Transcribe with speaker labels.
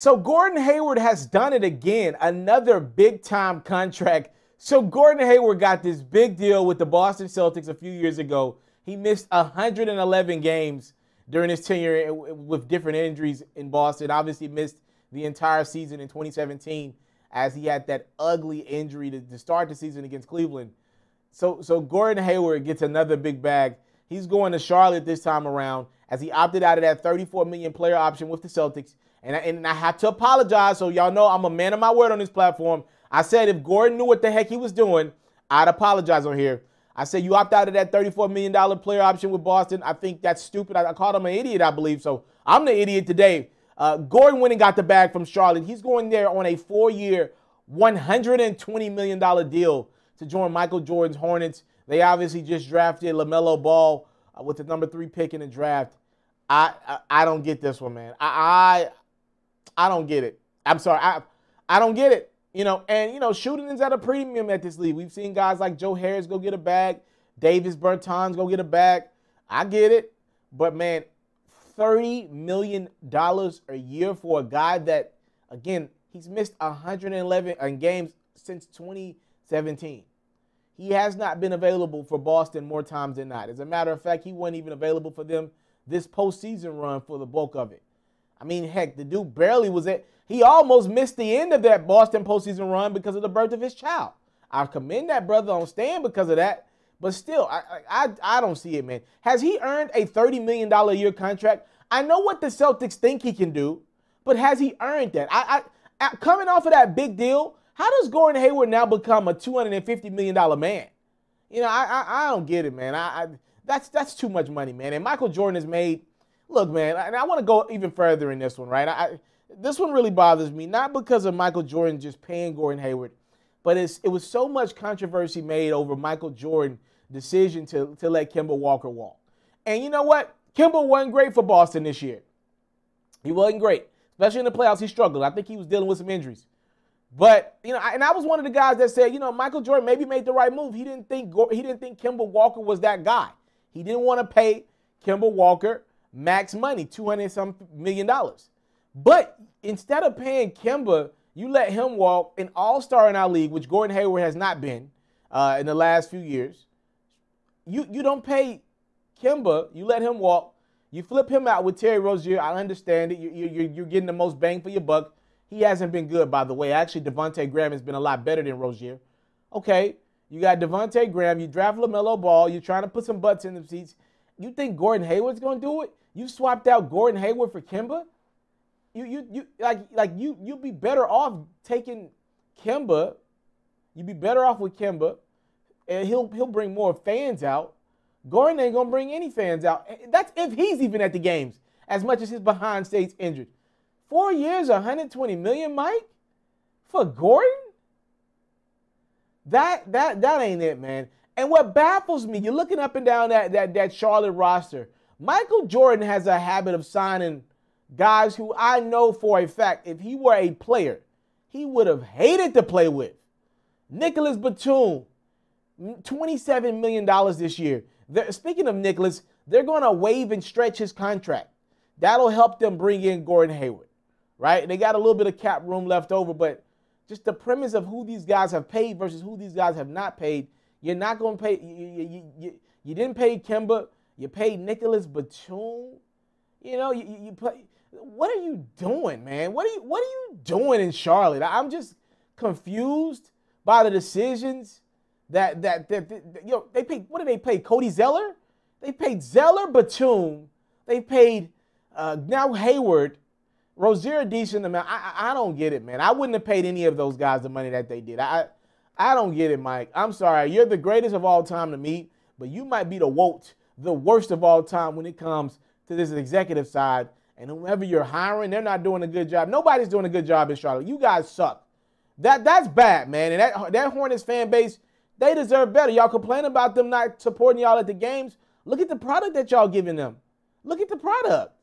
Speaker 1: So Gordon Hayward has done it again, another big time contract. So Gordon Hayward got this big deal with the Boston Celtics a few years ago. He missed 111 games during his tenure with different injuries in Boston. Obviously missed the entire season in 2017 as he had that ugly injury to, to start the season against Cleveland. So so Gordon Hayward gets another big bag. He's going to Charlotte this time around as he opted out of that 34 million player option with the Celtics. And I, and I have to apologize. So y'all know I'm a man of my word on this platform. I said if Gordon knew what the heck he was doing, I'd apologize on here. I said you opt out of that $34 million player option with Boston. I think that's stupid. I, I called him an idiot, I believe. So I'm the idiot today. Uh, Gordon went and got the bag from Charlotte. He's going there on a four-year, $120 million deal to join Michael Jordan's Hornets. They obviously just drafted LaMelo Ball Uh, with the number three pick in the draft. I, I, I don't get this one, man. I, I I don't get it. I'm sorry. I I don't get it. You know, and you know, shooting is at a premium at this league. We've seen guys like Joe Harris go get a bag, Davis Bertans go get a bag. I get it, but man, thirty million dollars a year for a guy that, again, he's missed 111 uh, games since 2017. He has not been available for Boston more times than not. As a matter of fact, he wasn't even available for them this postseason run for the bulk of it. I mean, heck, the dude barely was at. He almost missed the end of that Boston postseason run because of the birth of his child. I commend that brother on staying because of that. But still, I, I I don't see it, man. Has he earned a $30 million a year contract? I know what the Celtics think he can do, but has he earned that? I, I coming off of that big deal, how does Gordon Hayward now become a $250 million man? You know, I I, I don't get it, man. I, I that's that's too much money, man. And Michael Jordan has made look, man, and I want to go even further in this one, right? I, this one really bothers me, not because of Michael Jordan just paying Gordon Hayward, but it's, it was so much controversy made over Michael Jordan's decision to, to let Kemba Walker walk. And you know what? Kemba wasn't great for Boston this year. He wasn't great, especially in the playoffs. He struggled. I think he was dealing with some injuries. But you know, and I was one of the guys that said, you know, Michael Jordan maybe made the right move. He didn't think he didn't think Kemba Walker was that guy. He didn't want to pay Kemba Walker max money, 200 some million dollars. But instead of paying Kemba, you let him walk an all-star in our league, which Gordon Hayward has not been uh, in the last few years. You you don't pay Kemba, you let him walk. You flip him out with Terry Rozier. I understand it. You, you, you're getting the most bang for your buck. He hasn't been good, by the way. Actually, Devonte Graham has been a lot better than Rozier. Okay, you got Devonte Graham. You draft LaMelo Ball. You're trying to put some butts in the seats. You think Gordon Hayward's going to do it? You swapped out Gordon Hayward for Kemba? You you you like like you you'd be better off taking Kemba. You'd be better off with Kemba, and he'll he'll bring more fans out. Gordon ain't gonna bring any fans out. That's if he's even at the games as much as his behind stays injured. Four years, 120 million, Mike, for Gordon. That that that ain't it, man. And what baffles me, you're looking up and down that that that Charlotte roster. Michael Jordan has a habit of signing guys who I know for a fact, if he were a player, he would have hated to play with. Nicolas Batum, $27 million this year. They're, speaking of Nicolas, they're going to waive and stretch his contract. That'll help them bring in Gordon Hayward, right? They got a little bit of cap room left over, but just the premise of who these guys have paid versus who these guys have not paid, you're not going to pay. You, you, you, you, didn't pay Kemba. You paid Nicolas Batum. You know, you, you play. What are you doing, man? What are you What are you doing in Charlotte? I'm just confused by the decisions that that that, that, that you know they paid. What did they pay? Cody Zeller. They paid Zeller, Batum. They paid uh, now Hayward. Rozier a decent amount. I, I, don't get it, man. I wouldn't have paid any of those guys the money that they did. I I don't get it, Mike. I'm sorry. You're the greatest of all time to me, but you might be the woke the worst of all time when it comes to this executive side. And whoever you're hiring, they're not doing a good job. Nobody's doing a good job in Charlotte. You guys suck. That that's bad, man. And that that Hornets fan base, they deserve better. Y'all complain about them not supporting y'all at the games. Look at the product that y'all giving them. Look at the product.